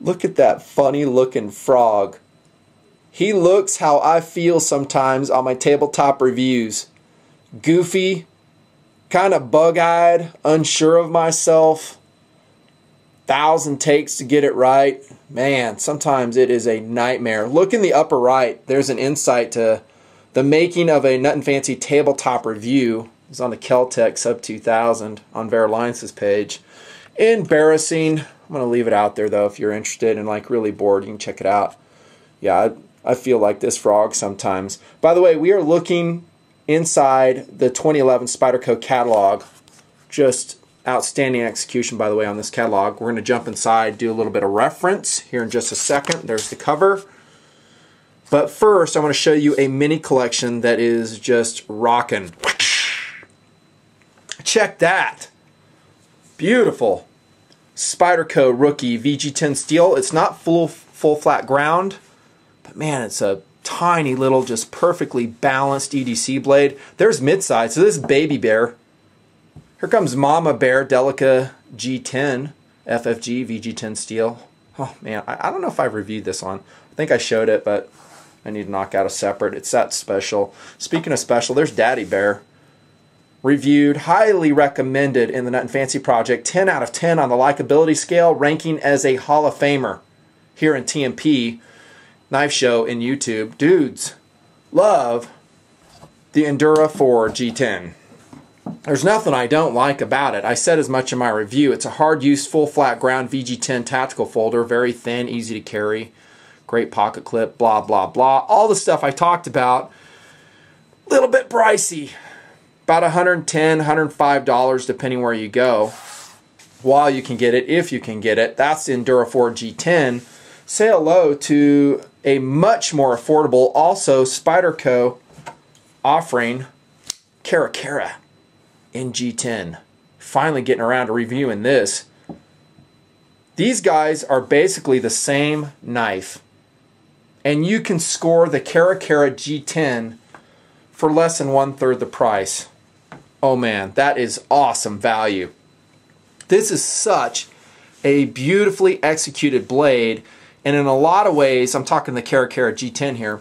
Look at that funny looking frog. He looks how I feel sometimes on my tabletop reviews. Goofy, kind of bug eyed, unsure of myself. Thousand takes to get it right. Man, sometimes it is a nightmare. Look in the upper right, there's an insight to the making of a Nutnfancy tabletop review. It's on the Keltec Sub 2000 on Vera Lyons' page. Embarrassing. I'm going to leave it out there though if you're interested and like really bored, you can check it out. Yeah, I, I feel like this frog sometimes. By the way, we are looking inside the 2011 Spyderco catalog. Just outstanding execution, by the way, on this catalog. We're going to jump inside, do a little bit of reference here in just a second. There's the cover. But first, I want to show you a mini collection that is just rocking. Check that. Beautiful. Spyderco Rookie VG10 steel. It's not full full flat ground, but man, it's a tiny little, just perfectly balanced EDC blade. There's mid-size, so this is Baby Bear. Here comes Mama Bear Delica G10 FFG VG10 steel. Oh man, I, I don't know if I've reviewed this one. I think I showed it, but I need to knock out a separate. It's that special. Speaking of special, there's Daddy Bear reviewed, highly recommended in the Nutnfancy Project, 10 out of 10 on the likability scale, ranking as a Hall of Famer here in TNP Knife Show in YouTube. Dudes, love the Endura 4 G10. There's nothing I don't like about it. I said as much in my review. It's a hard use, full flat ground VG10 tactical folder, very thin, easy to carry, great pocket clip, blah, blah, blah. All the stuff I talked about, a little bit pricey about 110 $105 depending where you go while you can get it if you can get it. That's the endura 4 g10 say hello to a much more affordable also spyderco offering Cara Cara in g10 finally getting around to reviewing this. These guys are basically the same knife. And you can score the Cara Cara g10 for less than one third the price Oh man, that is awesome value. This is such a beautifully executed blade, and in a lot of ways, I'm talking the Cara G10 here,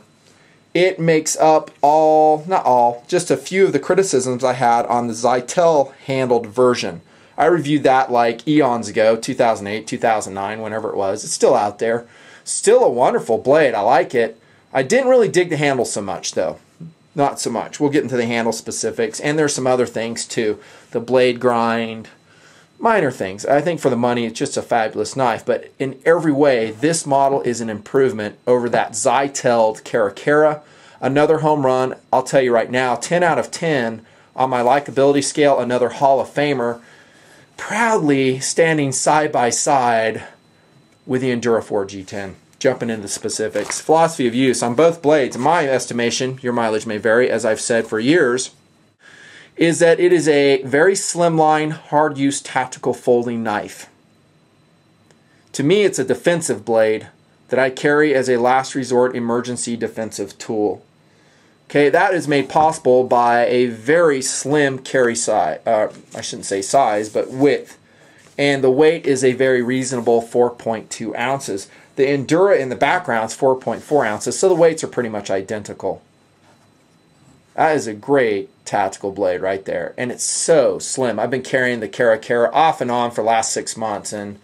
it makes up all, not all, just a few of the criticisms I had on the Zytel handled version. I reviewed that like eons ago, 2008, 2009, whenever it was. It's still out there. Still a wonderful blade. I like it. I didn't really dig the handle so much though not so much. We'll get into the handle specifics, and there's some other things too. The blade grind, minor things. I think for the money, it's just a fabulous knife. But in every way, this model is an improvement over that Zytel Cara Cara. Another home run. I'll tell you right now, 10 out of 10 on my likability scale. Another Hall of Famer. Proudly standing side by side with the Endura 4 G10 jumping into the specifics. Philosophy of use on both blades, in my estimation, your mileage may vary, as I've said for years, is that it is a very slimline, hard use tactical folding knife. To me, it's a defensive blade that I carry as a last resort emergency defensive tool. Okay, that is made possible by a very slim carry size, uh, I shouldn't say size, but width. And the weight is a very reasonable 4.2 ounces. The Endura in the background is 4.4 ounces, so the weights are pretty much identical. That is a great tactical blade right there, and it's so slim. I've been carrying the Cara off and on for the last six months, and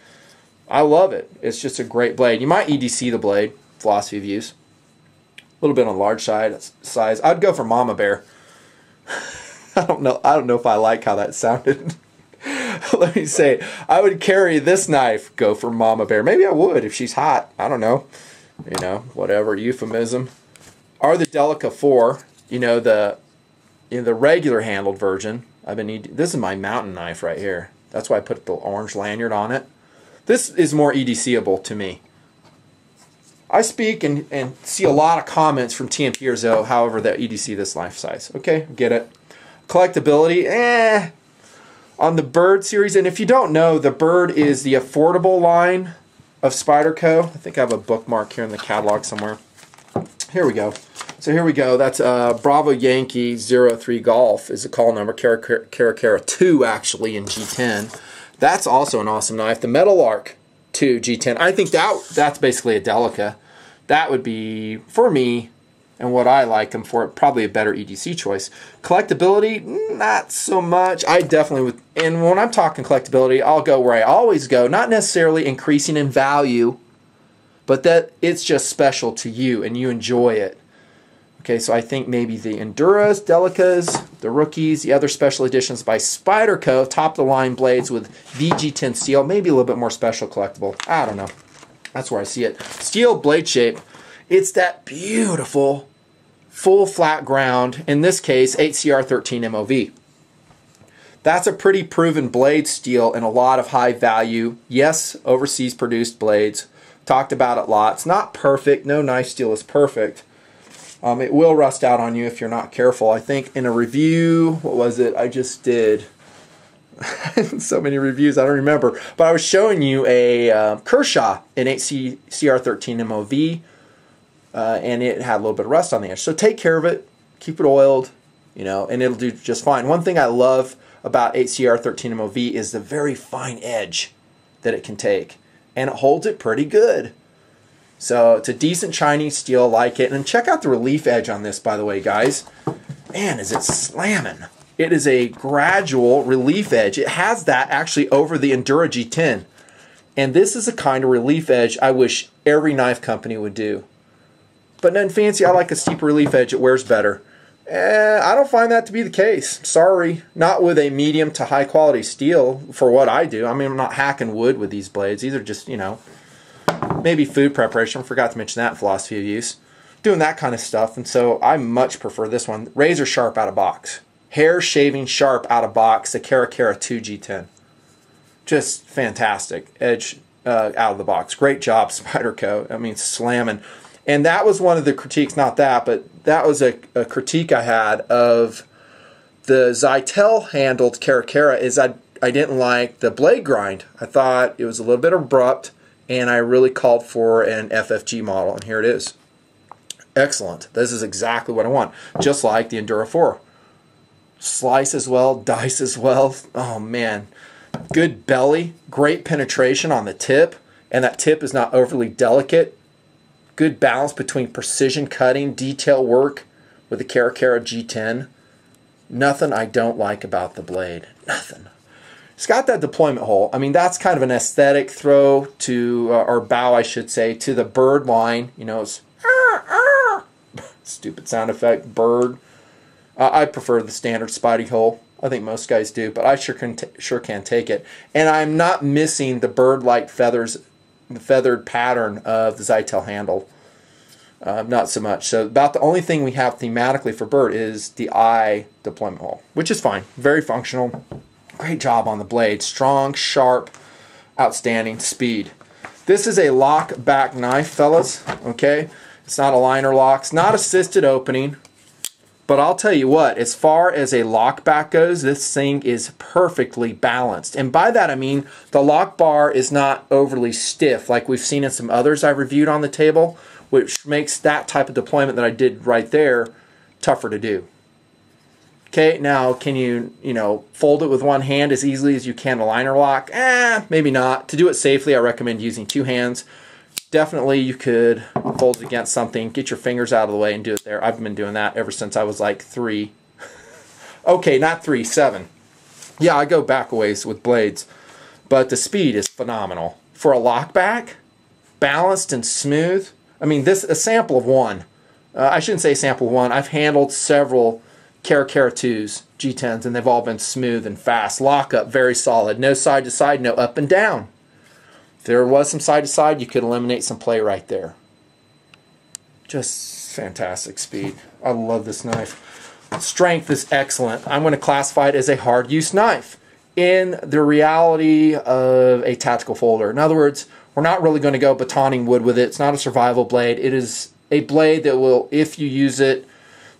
I love it. It's just a great blade. You might EDC the blade, philosophy of use. A little bit on large side size. I'd go for Mama Bear. I don't know. I don't know if I like how that sounded. let me say, I would carry this knife, go for Mama Bear. Maybe I would if she's hot. I don't know. You know, whatever euphemism. Are the Delica 4, you know, the in the regular handled version. I've been this is my mountain knife right here. That's why I put the orange lanyard on it. This is more EDCable to me. I speak and, and see a lot of comments from TNPers though, however, that EDC this life size. Okay, get it. Collectability, eh, on the Byrd series. And if you don't know, the Byrd is the affordable line of Spyderco. I think I have a bookmark here in the catalog somewhere. Here we go. So here we go. That's uh, Bravo Yankee 03 Golf is the call number. Cara Cara 2 actually in G10. That's also an awesome knife. The Meadowlark 2 G10. I think that that's basically a Delica. That would be, for me, and what I like them for, probably a better EDC choice. Collectability, not so much. I definitely would, and when I'm talking collectability, I'll go where I always go, not necessarily increasing in value, but that it's just special to you and you enjoy it. Okay, so I think maybe the Enduras, Delicas, the Rookies, the other special editions by Spyderco, top of the line blades with VG10 steel, maybe a little bit more special collectible. I don't know. That's where I see it. Steel blade shape. It's that beautiful full flat ground, in this case 8CR13 MOV. That's a pretty proven blade steel in a lot of high value, yes, overseas produced blades. Talked about it lots. Not perfect, no knife steel is perfect um, it will rust out on you if you're not careful. I think in a review, what was it? I just did so many reviews, I don't remember. But I was showing you a uh, Kershaw in 8C CR13 MOV, uh, and it had a little bit of rust on the edge. So take care of it, keep it oiled, you know, and it'll do just fine. One thing I love about 8CR13 MOV is the very fine edge that it can take, and it holds it pretty good. So it's a decent Chinese steel, like it. And check out the relief edge on this, by the way, guys. Man, is it slamming. It is a gradual relief edge. It has that actually over the Endura G10. And this is a kind of relief edge I wish every knife company would do. But nothing fancy. I like a steep relief edge. It wears better. Eh, I don't find that to be the case. Sorry. Not with a medium to high quality steel for what I do. I mean, I'm not hacking wood with these blades. These are just, you know, maybe food preparation. Forgot to mention that philosophy of use. Doing that kind of stuff. And so I much prefer this one. Razor sharp out of box. Hair shaving sharp out of box. The Cara Cara 2 G10. Just fantastic. Edge uh, out of the box. Great job, Spyderco. I mean, slamming. And that was one of the critiques, not that, but that was a, a critique I had of the Zytel handled Cara Cara is I, I didn't like the blade grind. I thought it was a little bit abrupt and I really called for an FFG model, and here it is. Excellent. This is exactly what I want, just like the Endura 4. Slice as well, dice as well. Oh man, good belly, great penetration on the tip, and that tip is not overly delicate. Good balance between precision cutting, detail work with the Cara Cara G10. Nothing I don't like about the blade. Nothing. It's got that deployment hole. I mean, that's kind of an aesthetic throw to, uh, or bow, I should say, to the Byrd line. You know, it's stupid sound effect, bird. Uh, I prefer the standard Spidey hole. I think most guys do, but I sure can sure can take it. And I'm not missing the bird-like feathers, the feathered pattern of the Zytel handle. Uh, not so much. So about the only thing we have thematically for bird is the eye deployment hole, which is fine, very functional. Great job on the blade. Strong, sharp, outstanding speed. This is a lock back knife, fellas. Okay? It's not a liner lock. It's not assisted opening. But I'll tell you what, as far as a lock back goes, this thing is perfectly balanced. And by that I mean the lock bar is not overly stiff like we've seen in some others I've reviewed on the table, which makes that type of deployment that I did right there tougher to do. Okay, now can you, you know, fold it with one hand as easily as you can a liner lock? Eh, maybe not. To do it safely, I recommend using two hands. Definitely you could fold it against something, get your fingers out of the way and do it there. I've been doing that ever since I was like three. okay, not three, seven. Yeah, I go back a ways with blades, but the speed is phenomenal. For a lockback, balanced and smooth. I mean, this a sample of one. Uh, I shouldn't say sample one. I've handled several Cara Cara 2s, G10s, and they've all been smooth and fast. Lockup, very solid. No side to side, no up and down. If there was some side to side, you could eliminate some play right there. Just fantastic speed. I love this knife. Strength is excellent. I'm going to classify it as a hard use knife in the reality of a tactical folder. In other words, we're not really going to go batoning wood with it. It's not a survival blade. It is a blade that will, if you use it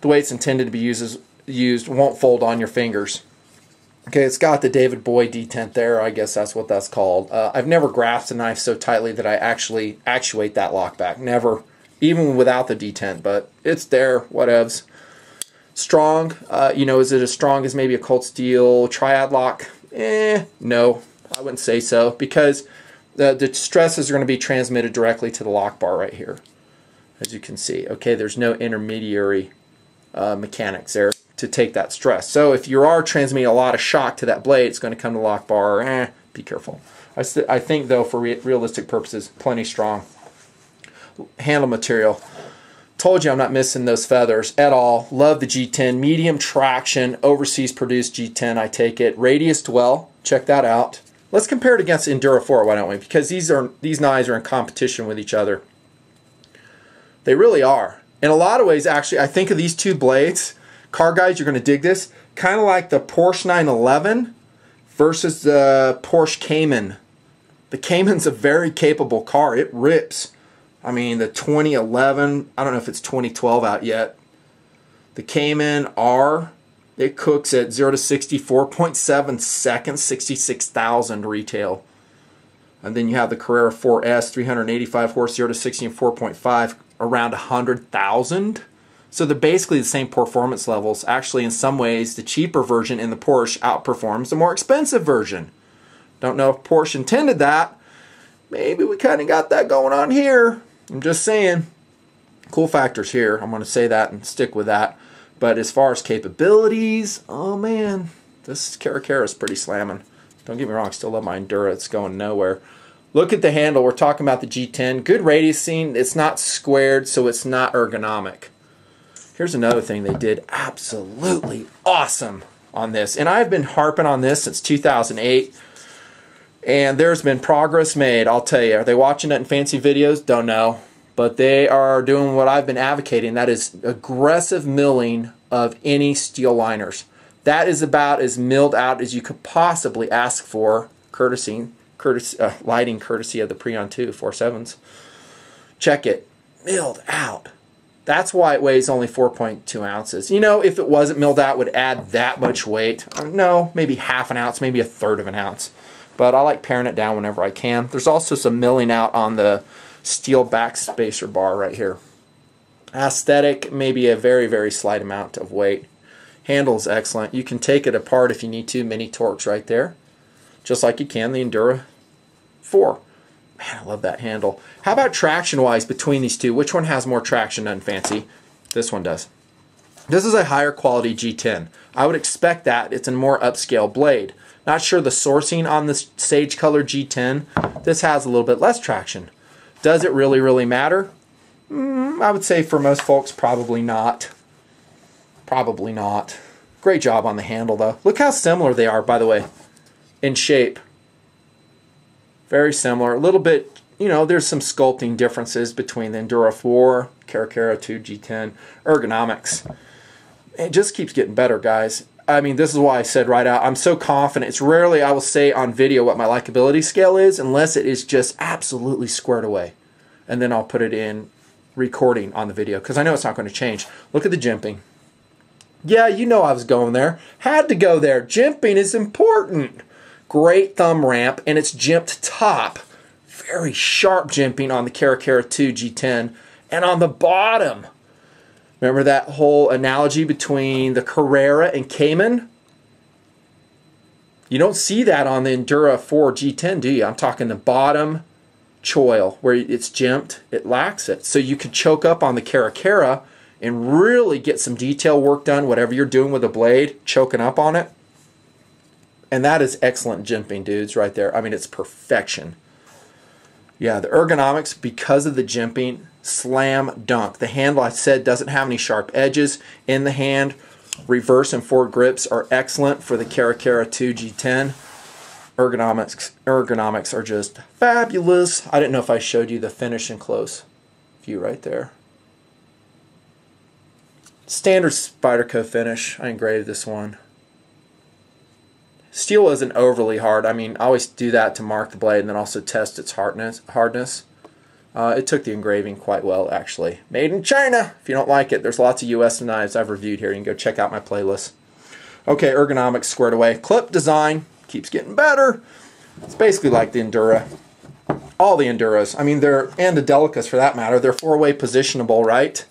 the way it's intended to be used, used won't fold on your fingers. Okay, it's got the David Boye detent there. I guess that's what that's called. Uh, I've never grasped a knife so tightly that I actually actuate that lockback. Never, even without the detent, but it's there, whatevs. Strong, uh, you know, is it as strong as maybe a Cold Steel Triad lock? Eh, no, I wouldn't say so because the, the stresses are going to be transmitted directly to the lock bar right here, as you can see. Okay, there's no intermediary uh, mechanics there to take that stress. So if you are transmitting a lot of shock to that blade, it's going to come to lock bar. Eh, be careful. I, I think, though, for re realistic purposes, plenty strong. Handle material. Told you I'm not missing those feathers at all. Love the G10. Medium traction, overseas produced G10, I take it. Radius dwell, check that out. Let's compare it against Endura 4, why don't we? Because these are these knives are in competition with each other. They really are. In a lot of ways, actually, I think of these two blades, car guys, you're going to dig this, kind of like the Porsche 911 versus the Porsche Cayman. The Cayman's a very capable car. It rips. I mean, the 2011, I don't know if it's 2012 out yet. The Cayman R, it cooks at 0 to 60, 4.7 seconds, 66,000 retail. And then you have the Carrera 4S, 385 horse, 0 to 60 and 4.5, around 100,000. So they're basically the same performance levels. Actually, in some ways, the cheaper version in the Porsche outperforms the more expensive version. Don't know if Porsche intended that. Maybe we kind of got that going on here. I'm just saying, cool factors here. I'm going to say that and stick with that. But as far as capabilities, oh man, this Caracara is pretty slamming. Don't get me wrong, I still love my Endura. It's going nowhere. Look at the handle. We're talking about the G10. Good radiusing. It's not squared, so it's not ergonomic. Here's another thing they did absolutely awesome on this. And I've been harping on this since 2008 and there's been progress made. I'll tell you. Are they watching Nutnfancy videos? Don't know. But they are doing what I've been advocating. That is aggressive milling of any steel liners. That is about as milled out as you could possibly ask for, courtesy, courtesy uh, lighting courtesy of the Preon 2 47s. Check it. Milled out. That's why it weighs only 4.2 ounces. You know, if it wasn't milled out, would add that much weight. Uh, no, maybe half an ounce, maybe a third of an ounce but I like paring it down whenever I can. There's also some milling out on the steel back spacer bar right here. Aesthetic, maybe a very, very slight amount of weight. Handle is excellent. You can take it apart if you need to. Mini Torx right there. Just like you can the Endura 4. Man, I love that handle. How about traction-wise between these two? Which one has more traction than fancy? This one does. This is a higher quality G10. I would expect that. It's a more upscale blade. Not sure the sourcing on this Sage Color G10. This has a little bit less traction. Does it really, really matter? Mm, I would say for most folks, probably not. Probably not. Great job on the handle, though. Look how similar they are, by the way, in shape. Very similar. A little bit, you know, there's some sculpting differences between the Endura 4, Caracara 2, G10, ergonomics. It just keeps getting better, guys. I mean, this is why I said right out, I'm so confident. It's rarely I will say on video what my likability scale is unless it is just absolutely squared away. And then I'll put it in recording on the video because I know it's not going to change. Look at the jimping. Yeah, you know I was going there. Had to go there. Jimping is important. Great thumb ramp, and it's jimped top. Very sharp jimping on the Caracara 2 G10. And on the bottom, Remember that whole analogy between the Carrera and Cayman? You don't see that on the Endura 4 G10, do you? I'm talking the bottom choil where it's jimped, it lacks it. So you could choke up on the Caracara and really get some detail work done, whatever you're doing with a blade, choking up on it. And that is excellent jimping, dudes, right there. I mean, it's perfection. Yeah, the ergonomics, because of the jimping, slam dunk. The handle, I said, doesn't have any sharp edges in the hand. Reverse and forward grips are excellent for the Caracara 2 G10. Ergonomics, ergonomics are just fabulous. I didn't know if I showed you the finish and close view right there. Standard Spyderco finish. I engraved this one. Steel isn't overly hard. I mean, I always do that to mark the blade and then also test its hardness. hardness. Uh, it took the engraving quite well, actually. Made in China! If you don't like it, there's lots of U.S. knives I've reviewed here. You can go check out my playlist. Okay, ergonomics squared away. Clip design keeps getting better. It's basically like the Endura. All the Enduras. I mean, they're, and the Delicas for that matter, they're four-way positionable, right?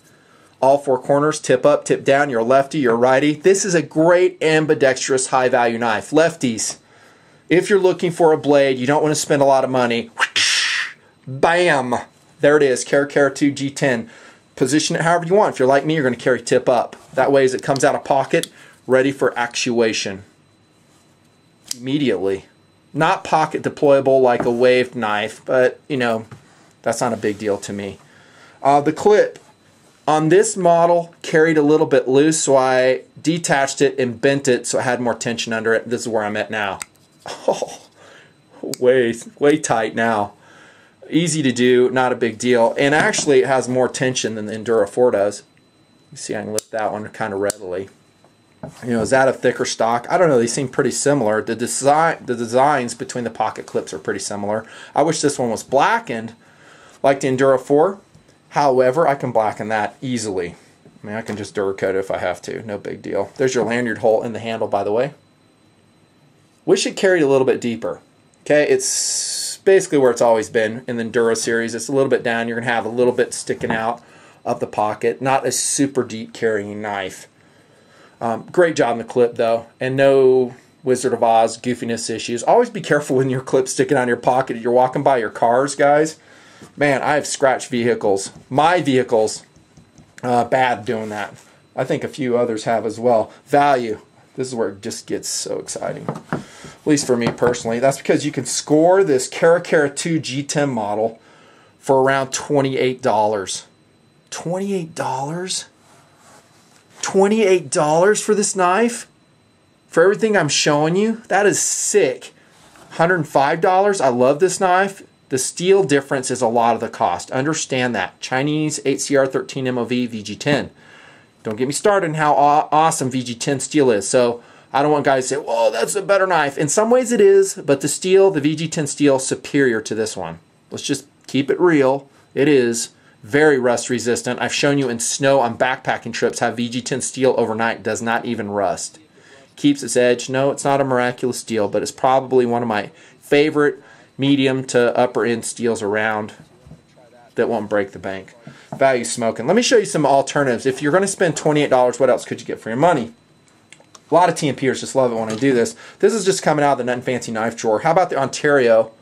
All four corners, tip up, tip down, you're lefty, you're righty. This is a great ambidextrous high-value knife. Lefties, if you're looking for a blade, you don't want to spend a lot of money, Bam! There it is, Cara 2 G10. Position it however you want. If you're like me, you're going to carry tip up. That way as it comes out of pocket, ready for actuation. Immediately. Not pocket deployable like a waved knife, but, you know, that's not a big deal to me. Uh, the clip on this model carried a little bit loose, so I detached it and bent it so it had more tension under it. This is where I'm at now. Oh, way, way tight now. Easy to do, not a big deal. And actually it has more tension than the Endura 4 does. You see I can lift that one kind of readily. You know, is that a thicker stock? I don't know. They seem pretty similar. The design, the designs between the pocket clips are pretty similar. I wish this one was blackened like the Endura 4. However, I can blacken that easily. I mean, I can just Duracoat it if I have to. No big deal. There's your lanyard hole in the handle, by the way. Wish it carried a little bit deeper. Okay, it's basically where it's always been in the Endura series. It's a little bit down. You're going to have a little bit sticking out of the pocket. Not a super deep carrying knife. Um, great job in the clip, though. And no Wizard of Oz goofiness issues. Always be careful when your clip's sticking out of your pocket. You're walking by your cars, guys. Man, I have scratched vehicles. My vehicles, uh, bad doing that. I think a few others have as well. Value. This is where it just gets so exciting. At least for me personally. That's because you can score this Cara 2 G10 model for around $28. $28? $28 for this knife? For everything I'm showing you? That is sick. $105? I love this knife. The steel difference is a lot of the cost. Understand that. Chinese 8CR13 MOV VG10. Don't get me started on how awesome VG10 steel is. So I don't want guys to say, "Well, that's a better knife." In some ways it is, but the steel, the VG10 steel, superior to this one. Let's just keep it real. It is very rust resistant. I've shown you in snow on backpacking trips how VG10 steel overnight does not even rust. Keeps its edge. No, it's not a miraculous steel, but it's probably one of my favorite medium to upper end steels around that won't break the bank. Value smoking. Let me show you some alternatives. If you're going to spend $28, what else could you get for your money? A lot of TNPers just love it when I do this. This is just coming out of the Nutnfancy knife drawer. How about the Ontario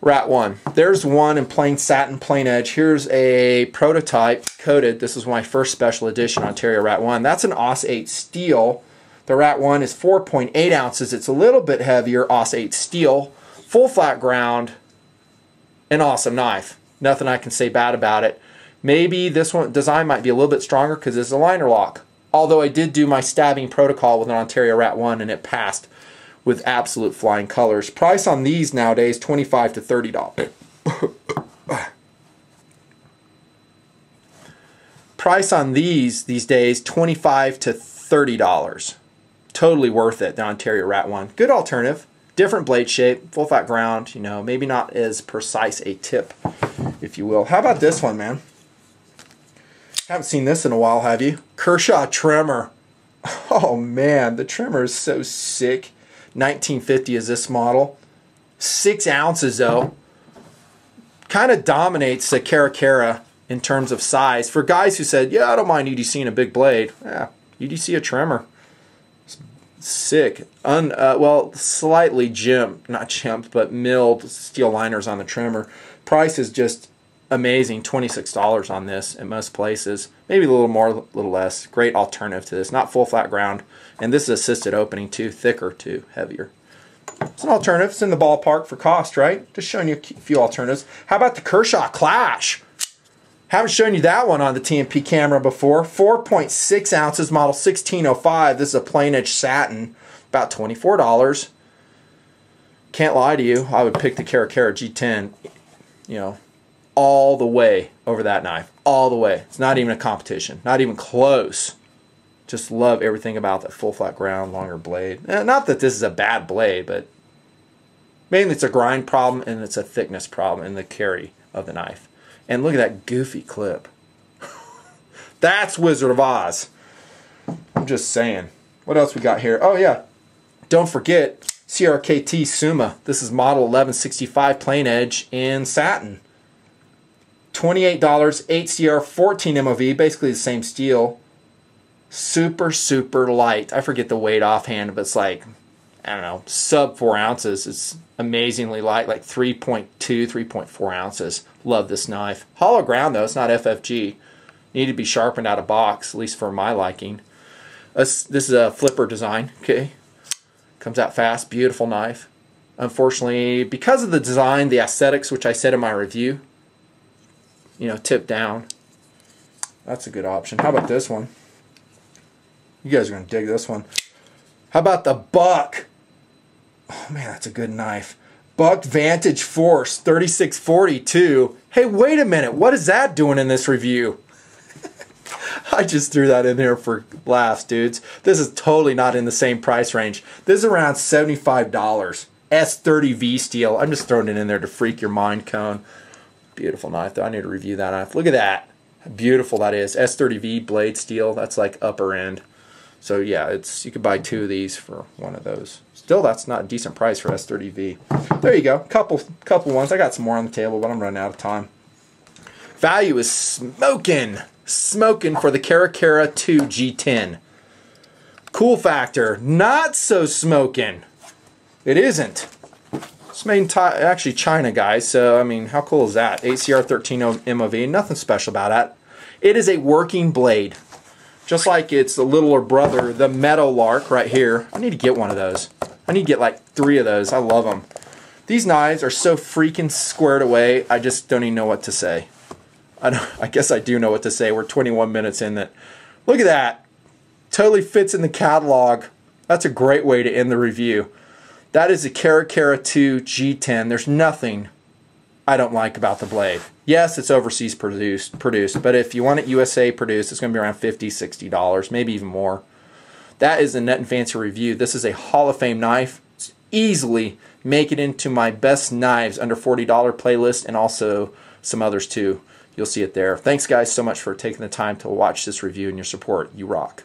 Rat 1? There's one in plain satin, plain edge. Here's a prototype coated. This is my first special edition Ontario Rat 1. That's an AUS 8 steel. The Rat 1 is 4.8 ounces. It's a little bit heavier, AUS 8 steel full flat ground, an awesome knife. Nothing I can say bad about it. Maybe this one design might be a little bit stronger because it's a liner lock. Although I did do my stabbing protocol with an Ontario Rat 1 and it passed with absolute flying colors. Price on these nowadays, 25 to $30. Price on these these days, 25 to $30. Totally worth it, the Ontario Rat 1. Good alternative different blade shape, full fat ground, you know, maybe not as precise a tip, if you will. How about this one, man? Haven't seen this in a while, have you? Kershaw Tremor. Oh man, the Tremor is so sick. 1950 is this model. Six ounces though. Kind of dominates the Cara in terms of size. For guys who said, yeah, I don't mind EDC in a big blade. Yeah, EDC a Tremor sick. Un, uh, well, slightly jimped, not jimped, but milled steel liners on the Tremor. Price is just amazing. $26 on this at most places. Maybe a little more, a little less. Great alternative to this. Not full flat ground. And this is assisted opening too. Thicker too. Heavier. It's an alternative. It's in the ballpark for cost, right? Just showing you a few alternatives. How about the Kershaw Clash? Haven't shown you that one on the TNP camera before. 4.6 ounces, model 1605. This is a plain edge satin, about $24. Can't lie to you, I would pick the Cara G10, you know, all the way over that knife. All the way. It's not even a competition. Not even close. Just love everything about that full flat ground, longer blade. Eh, not that this is a bad blade, but mainly it's a grind problem and it's a thickness problem in the carry of the knife. And look at that goofy clip. That's Wizard of Oz. I'm just saying. What else we got here? Oh, yeah. Don't forget CRKT Sumo. This is model 1165 plain edge in satin. $28, 8CR, 14 MOV, basically the same steel. Super, super light. I forget the weight offhand, but it's like I don't know, sub four ounces. It's amazingly light, like 3.2, 3.4 ounces. Love this knife. Hollow ground though, it's not FFG. Need to be sharpened out of box, at least for my liking. This, this is a flipper design, okay? Comes out fast, beautiful knife. Unfortunately, because of the design, the aesthetics, which I said in my review, you know, tip down. That's a good option. How about this one? You guys are going to dig this one. How about the Buck? Oh man, that's a good knife. Buck Vantage Force 3642. Hey, wait a minute. What is that doing in this review? I just threw that in there for laughs, dudes. This is totally not in the same price range. This is around $75. S30V steel. I'm just throwing it in there to freak your mind cone. Beautiful knife, though. I need to review that knife. Look at that. How beautiful that is. S30V blade steel. That's like upper end. So yeah, it's you could buy two of these for one of those. Still, that's not a decent price for S30V. There you go. Couple couple ones. I got some more on the table, but I'm running out of time. Value is smoking. Smoking for the Caracara 2 G10. Cool factor, not so smoking. It isn't. It's made in actually China, guys. So, I mean, how cool is that? 8CR 13 MOV, nothing special about that. It is a working blade. Just like its the littler brother, the Meadowlark right here. I need to get one of those. I need to get like three of those. I love them. These knives are so freaking squared away, I just don't even know what to say. I, don't, I guess I do know what to say. We're 21 minutes in that. Look at that. Totally fits in the catalog. That's a great way to end the review. That is a Caracara 2 G10. There's nothing I don't like about the blade. Yes, it's overseas produced, produced, but if you want it USA produced, it's going to be around $50, $60, maybe even more. That is a Nutnfancy review. This is a Hall of Fame knife. It's easily make it into my best knives under $40 playlist and also some others too. You'll see it there. Thanks guys so much for taking the time to watch this review and your support. You rock.